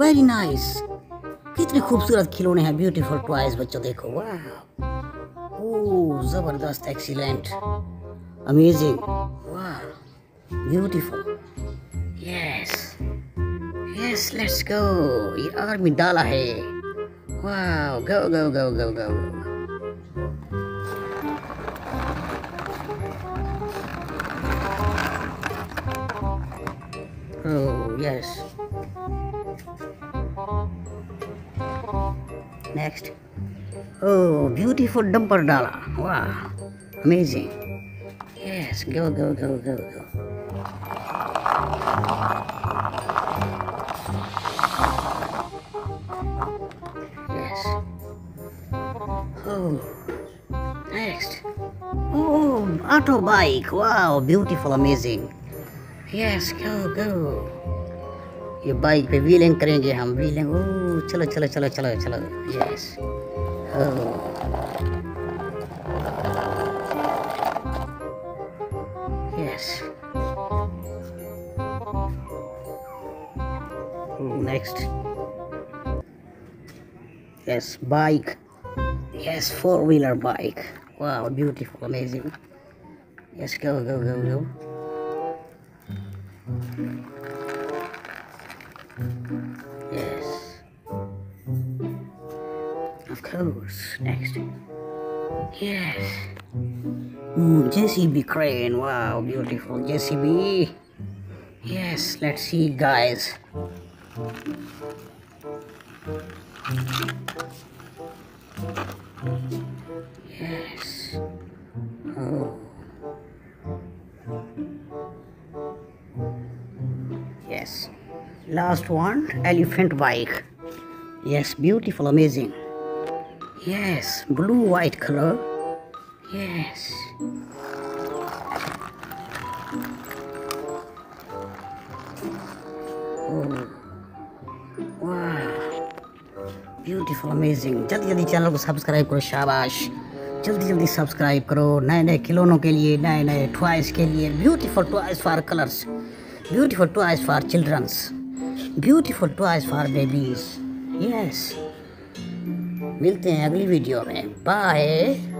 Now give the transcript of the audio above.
Very nice कितने खूबसूरत खिलौने हैं ब्यूटीफुल टॉयज बच्चों देखो। वाह ज़बरदस्त एक्सीलेंट अमेजिंग वाह beautiful yes yes let's go ये आर्मी डाला है। वाह go go go go go Oh, yes. Next. Oh, beautiful dumper dollar. Wow, amazing. Yes, go, go, go, go, go. Yes. Oh, next. Oh, auto bike. Wow, beautiful, amazing. Yes, go, go. ये bike पे wheeling करेंगे हम wheeling ओ चलो चलो चलो चलो चलो yes yes next yes bike yes four wheeler bike वाह beautiful amazing yes go go go go Yes. Of course. Next. Yes. Ooh, JCB crane. Wow, beautiful JCB. Yes, let's see, guys. Yes. Oh. Yes. Last one, elephant bike. Yes, beautiful, amazing. Yes, blue white color. Yes. Oh. Wow. Beautiful amazing जल्दी जल्दी channel को subscribe करो शाबाश जल्दी जल्दी subscribe करो नए नए खिलौनों के लिए नए नए टॉयज़ के लिए beautiful toys for colours beautiful toys for childrens beautiful toys for babies yes मिलते हैं अगली वीडियो में. Bye